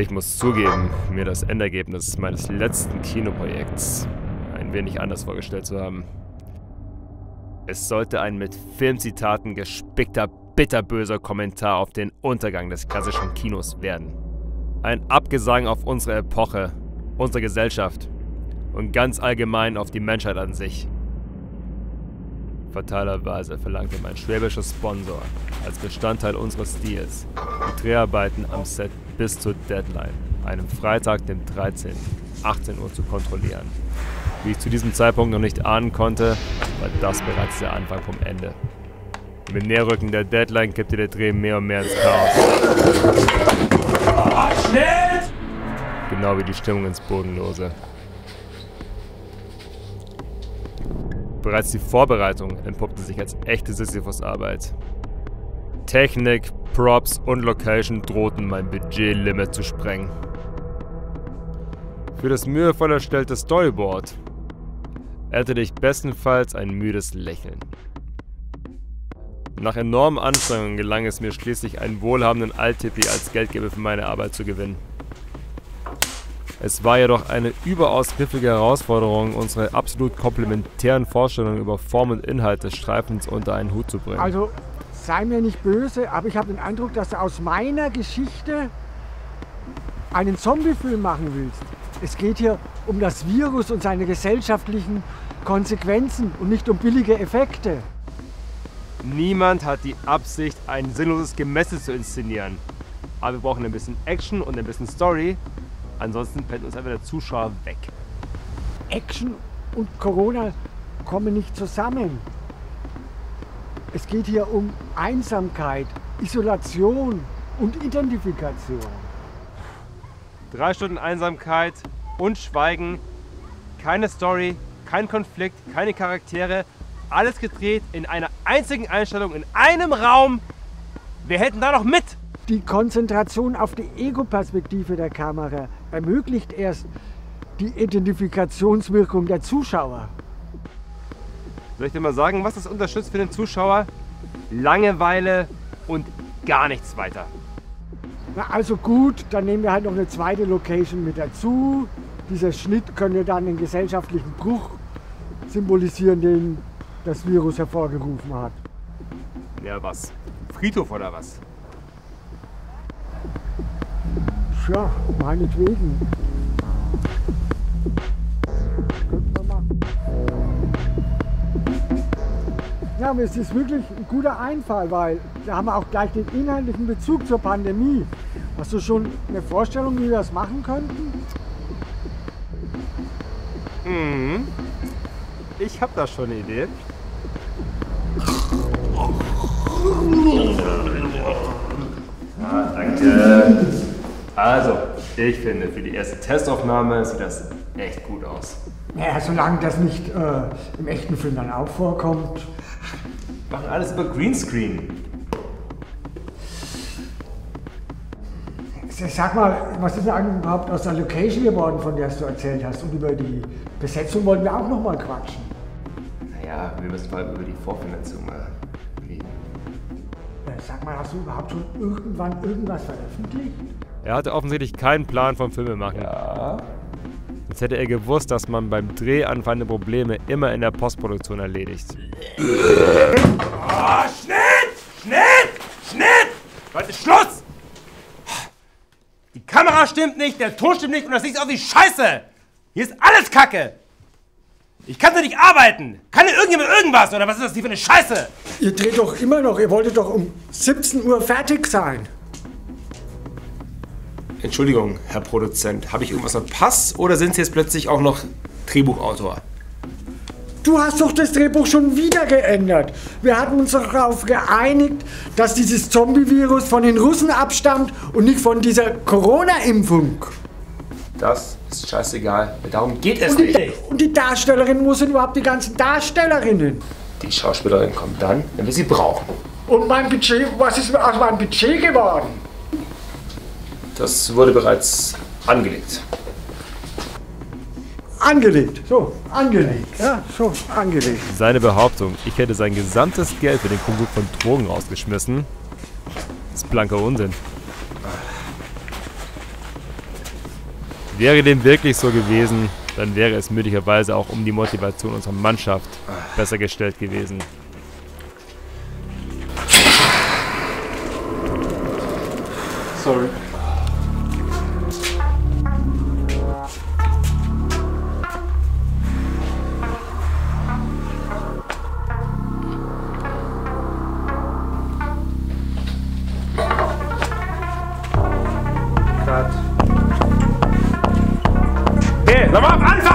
Ich muss zugeben, mir das Endergebnis meines letzten Kinoprojekts ein wenig anders vorgestellt zu haben. Es sollte ein mit Filmzitaten gespickter, bitterböser Kommentar auf den Untergang des klassischen Kinos werden. Ein Abgesang auf unsere Epoche, unsere Gesellschaft und ganz allgemein auf die Menschheit an sich. Fatalerweise verlangte mein schwäbischer Sponsor als Bestandteil unseres Deals die Dreharbeiten am Set bis zur Deadline, einem Freitag, dem 13. 18 Uhr zu kontrollieren. Wie ich zu diesem Zeitpunkt noch nicht ahnen konnte, war das bereits der Anfang vom Ende. Mit Näherrücken der Deadline kippte der Dreh mehr und mehr ins Chaos. Schnell! Genau wie die Stimmung ins Bodenlose. Bereits die Vorbereitung entpuppte sich als echte Sisyphus-Arbeit. Technik, Props und Location drohten mein Budgetlimit zu sprengen. Für das mühevoll erstellte Storyboard ernte ich bestenfalls ein müdes Lächeln. Nach enormen Anstrengungen gelang es mir schließlich, einen wohlhabenden Alttippi als Geldgeber für meine Arbeit zu gewinnen. Es war jedoch eine überaus griffige Herausforderung, unsere absolut komplementären Vorstellungen über Form und Inhalt des Streifens unter einen Hut zu bringen. Also sei mir nicht böse, aber ich habe den Eindruck, dass du aus meiner Geschichte einen Zombiefilm machen willst. Es geht hier um das Virus und seine gesellschaftlichen Konsequenzen und nicht um billige Effekte. Niemand hat die Absicht, ein sinnloses Gemesse zu inszenieren. Aber wir brauchen ein bisschen Action und ein bisschen Story. Ansonsten pennt uns einfach der Zuschauer weg. Action und Corona kommen nicht zusammen. Es geht hier um Einsamkeit, Isolation und Identifikation. Drei Stunden Einsamkeit und Schweigen, keine Story, kein Konflikt, keine Charaktere, alles gedreht in einer einzigen Einstellung, in einem Raum. Wer hält denn da noch mit? Die Konzentration auf die Ego-Perspektive der Kamera ermöglicht erst die Identifikationswirkung der Zuschauer. Soll ich dir mal sagen, was das unterstützt für den Zuschauer? Langeweile und gar nichts weiter. Na, also gut, dann nehmen wir halt noch eine zweite Location mit dazu. Dieser Schnitt könnte dann den gesellschaftlichen Bruch symbolisieren, den das Virus hervorgerufen hat. Ja, was? Friedhof oder was? Tja, meinetwegen. Könnten wir machen. Ja, aber es ist wirklich ein guter Einfall, weil da haben wir auch gleich den inhaltlichen Bezug zur Pandemie. Hast du schon eine Vorstellung, wie wir das machen könnten? Mhm. Ich hab da schon eine Idee. Ja, danke. Also, ich finde, für die erste Testaufnahme sieht das echt gut aus. Naja, solange das nicht äh, im echten Film dann auch vorkommt. Machen alles über Greenscreen. Sag mal, was ist denn eigentlich überhaupt aus der Location geworden, von der du erzählt hast? Und über die Besetzung wollten wir auch noch mal quatschen. Naja, wir müssen vor allem über die Vorfinanzierung mal reden. Äh, Sag mal, hast du überhaupt schon irgendwann irgendwas veröffentlicht? Er hatte offensichtlich keinen Plan vom Filmemachen. Ja. Sonst hätte er gewusst, dass man beim Dreh anfallende Probleme immer in der Postproduktion erledigt. Oh, Schnitt! Schnitt! Schnitt! Leute, Schluss! Die Kamera stimmt nicht, der Ton stimmt nicht und das Licht ist aus wie Scheiße! Hier ist alles Kacke! Ich kann so nicht arbeiten! Kann denn irgendjemand irgendwas oder was ist das hier für eine Scheiße? Ihr dreht doch immer noch, ihr wolltet doch um 17 Uhr fertig sein. Entschuldigung, Herr Produzent, habe ich irgendwas verpasst oder sind Sie jetzt plötzlich auch noch Drehbuchautor? Du hast doch das Drehbuch schon wieder geändert. Wir hatten uns doch darauf geeinigt, dass dieses Zombie-Virus von den Russen abstammt und nicht von dieser Corona-Impfung. Das ist scheißegal. Darum geht es Und die, nicht. und die Darstellerin, wo sind überhaupt die ganzen Darstellerinnen? Die Schauspielerin kommt dann, wenn wir sie brauchen. Und mein Budget, was ist aus meinem Budget geworden? Das wurde bereits angelegt. Angelegt, so, angelegt. Ja, so, angelegt. Seine Behauptung, ich hätte sein gesamtes Geld für den Konsum von Drogen rausgeschmissen, ist blanker Unsinn. Wäre dem wirklich so gewesen, dann wäre es möglicherweise auch um die Motivation unserer Mannschaft besser gestellt gewesen. Sorry. Okay, nochmal auf Anfang!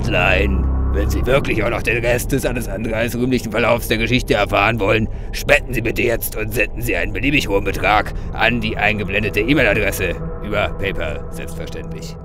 Deadline. Wenn Sie wirklich auch noch den Rest des alles andere als rühmlichen Verlaufs der Geschichte erfahren wollen, spenden Sie bitte jetzt und senden Sie einen beliebig hohen Betrag an die eingeblendete E-Mail-Adresse über PayPal, selbstverständlich.